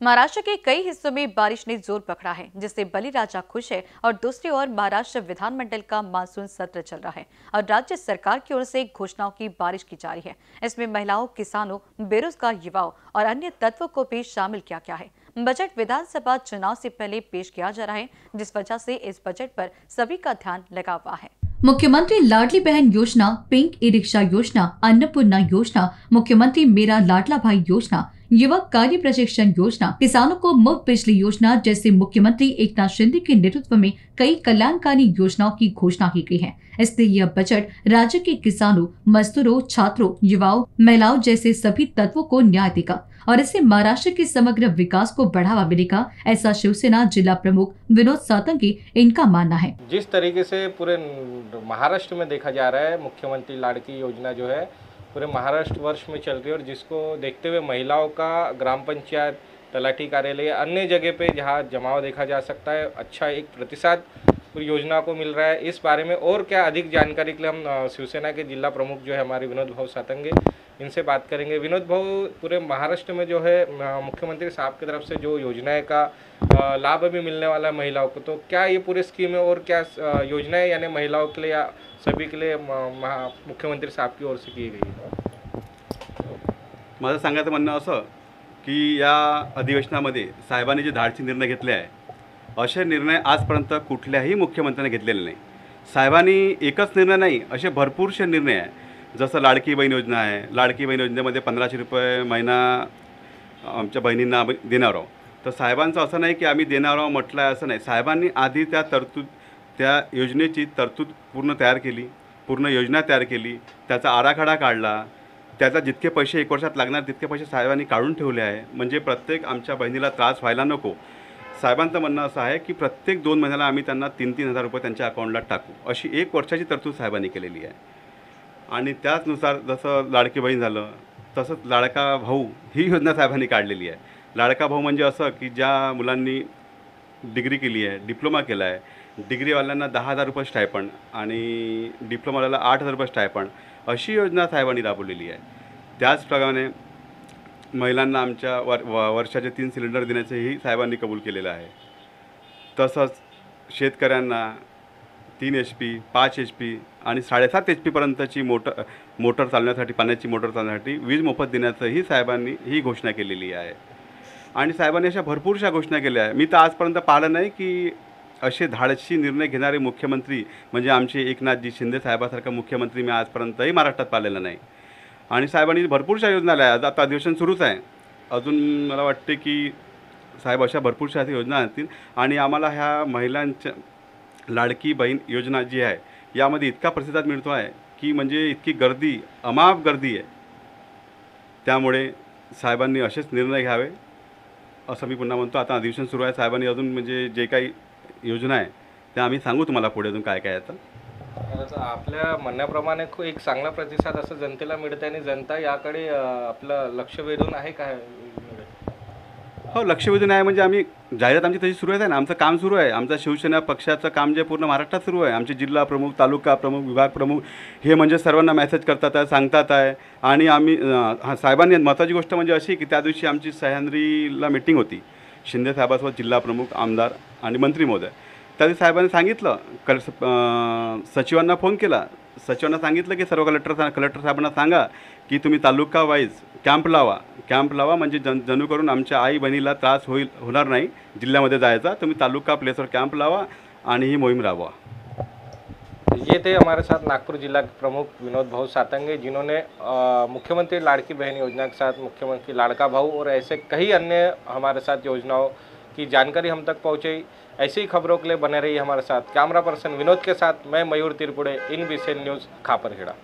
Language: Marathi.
महाराष्ट्र के कई हिस्सों में बारिश ने ज़ोर पकड़ा है, जिससे बलि राजा खुश है और दूसरी ओर महाराष्ट्र विधानमंडल का मानसून सत्र चल रहा है और राज्य सरकार की ओर से घोषणाओं की बारिश की जा रही है। इसमें महिलाओं, किसानों, बेरोजगार युवाओं और अन्य तत्वों को भी शामिल किया गया है। बजट विधानसभा चुनाव से पहले पेश किया जा रहा है, जिस वजह से इस बजट पर सभी का ध्यान लगा हुआ है। मुख्यमंत्री लाडली बहन योजना, पिंक ई रिक्शा योजना, अन्नपूर्णा योजना, मुख्यमंत्री मेरा लाडला भाई योजना युवक कार्य प्रशिक्षण योजना, किसानों को मुफ़्त बिजली योजना जैसे मुख्यमंत्री एकनाथ शिंदे के नेतृत्व में कई कल्याणकारी योजनाओं की घोषणा की गई है। इसलिए यह बजट राज्य के किसानों, मजदूरों, छात्रों, युवाओं, महिलाओं जैसे सभी तत्वों को न्याय देगा और इससे महाराष्ट्र के समग्र विकास को बढ़ावा मिलेगा, ऐसा शिवसेना जिला प्रमुख विनोद सातंगी इनका मानना है। जिस तरीके से पूरे महाराष्ट्र में देखा जा रहा है, मुख्यमंत्री लाड़की योजना जो है पूरे महाराष्ट्र वर्ष में चल रही है और जिसको देखते हुए महिलाओं का ग्राम पंचायत, तलाठी कार्यालय, अन्य जगह पे जहाँ जमाव देखा जा सकता है अच्छा एक प्रतिसाद पूरी योजना को मिल रहा है। इस बारे में और क्या अधिक जानकारी के लिए हम शिवसेना के जिला प्रमुख जो है हमारे विनोद भाव सातंगे इनसे बात करेंगे। विनोद भाऊ पूरे महाराष्ट्र में जो है मुख्यमंत्री साहब की तरफ से जो योजनाएं का लाभ भी मिलने वाला है महिलाओं को तो क्या ये पूरी स्कीम है और क्या योजनाएं यानी महिलाओं के लिए या सभी के लिए मुख्यमंत्री साहब की ओर से की गई है? माझं सांगायचं म्हणणं असं की या अधिवेशनामध्ये साहेबांनी जे धाडसी निर्णय घेतले आहे असे निर्णय आजपर्यंत कुठल्याही मुख्यमंत्र्यांनी घेतलेले नाही. साहेबांनी एकच निर्णय नाही असे भरपूरसे निर्णय आहे. जसं लाडकी बहीण योजना आहे लाडकी बहीण योजनेमध्ये पंधराशे रुपये महिना आमच्या बहिणींना आम्ही देणार आहोत. तर साहेबांचं असं नाही की आम्ही देणार आहोत म्हटलं आहे असं नाही. साहेबांनी आधी त्या तरतूद त्या योजनेची तरतूद पूर्ण तयार केली पूर्ण योजना तयार केली त्याचा आराखडा काढला. त्याचा जितके पैसे एक वर्षात लागणार तितके पैसे साहेबांनी काढून ठेवले आहे. म्हणजे प्रत्येक आमच्या बहिणीला त्रास व्हायला नको. साहेबांचं म्हणणं असं आहे की प्रत्येक दोन महिन्याला आम्ही त्यांना तीन तीन हजार रुपये त्यांच्या अकाउंटला टाकू. अशी एक वर्षाची तरतूद साहेबांनी केलेली आहे. आणि त्याचनुसार जसं लाडकी बहीण झालं तसंच लाडका भाऊ ही योजना साहेबांनी काढलेली आहे. लाडका भाऊ म्हणजे असं की ज्या मुलांनी डिग्री केली आहे डिप्लोमा केला आहे डिग्रीवाल्यांना दहा हजार रुपये स्टायपण आणि डिप्लोमावाल्याला आठ हजार रुपये स्टायपण अशी योजना साहेबांनी राबवलेली आहे. त्याचप्रमाणे महिलांना आमच्या वर वर्षाचे तीन सिलेंडर देण्याचंही साहेबांनी कबूल केलेलं आहे. तसंच शेतकऱ्यांना तीन एच पी पाच एच पी आणि साडेसात एच पीपर्यंतची मोटर मोटर चालण्यासाठी पाण्याची मोटर चालण्यासाठी वीज मोफत देण्याचंही साहेबांनी ही घोषणा केलेली आहे. आणि साहेबांनी अशा भरपूरशा घोषणा केल्या आहे मी तर आजपर्यंत पाहिलं नाही की असे धाडशी निर्णय घेणारे मुख्यमंत्री म्हणजे आमचे एकनाथजी शिंदे साहेबासारखा मुख्यमंत्री मी आजपर्यंतही महाराष्ट्रात पाहिलेला नाही. आणि साहेबांनी भरपूरशा योजना आल्या आता अधिवेशन सुरूच आहे. अजून मला वाटते की साहेब अशा भरपूरशा योजना असतील आणि आम्हाला ह्या महिलांच्या लाडकी बहीण योजना जी आहे यामध्ये इतका प्रतिसाद मिळतो आहे की म्हणजे इतकी गर्दी अमाप गर्दी आहे. त्यामुळे साहेबांनी असेच निर्णय घ्यावे असं मी पुन्हा म्हणतो. आता अधिवेशन सुरू आहे. साहेबांनी अजून म्हणजे जे काही योजना आहे त्या आम्ही सांगू तुम्हाला पुढे अजून काय काय आता आपल्या म्हणण्याप्रमाणे खूप एक चांगला प्रतिसाद असं जनतेला मिळते आणि जनता याकडे आपलं लक्ष वेधून आहे काय हो लक्षवेधी नाही म्हणजे आम्ही जाहिरात आमची तशी सुरू आहे ना आमचं काम सुरू आहे. आमचा शिवसेना पक्षाचं काम जे पूर्ण महाराष्ट्रात सुरू आहे. आमचे जिल्हा प्रमुख तालुका प्रमुख विभाग प्रमुख हे म्हणजे सर्वांना मेसेज करतात आहे सांगतात आहे. आणि आम्ही साहेबांनी महत्त्वाची गोष्ट म्हणजे अशी की त्या दिवशी आमची सह्याद्रीला मिटिंग होती. शिंदे साहेबासोबत जिल्हा प्रमुख आमदार आणि मंत्री महोदय. त्या साहेबांनी सांगितलं कल सचिवांना फोन केला. सचिवांना सांगितलं की सर्व कलेक्टर कलेक्टर साहेबांना सांगा की तुम्ही तालुका वाईज कॅम्प लावा. कॅम्प लावा म्हणजे जन जणू करून आमच्या आई बहिणीला त्रास होईल होणार नाही. जिल्ह्यामध्ये जायचा तुम्ही तालुका प्लेसवर कॅम्प लावा आणि ही मोहीम राबवा. ये थे हमारे साथ नागपुर जिला के प्रमुख विनोद भाऊ सातंगे जिन्होंने मुख्यमंत्री लाड़की बहन योजना के साथ मुख्यमंत्री लाड़का भाऊ और ऐसे कई अन्य हमारे साथ योजनाओं की जानकारी हम तक पहुँचे। ऐसी ही खबरों के लिए बने रही हमारे साथ। कैमरा पर्सन विनोद के साथ मैं Mayur Tirpude in B news Khaparkheda.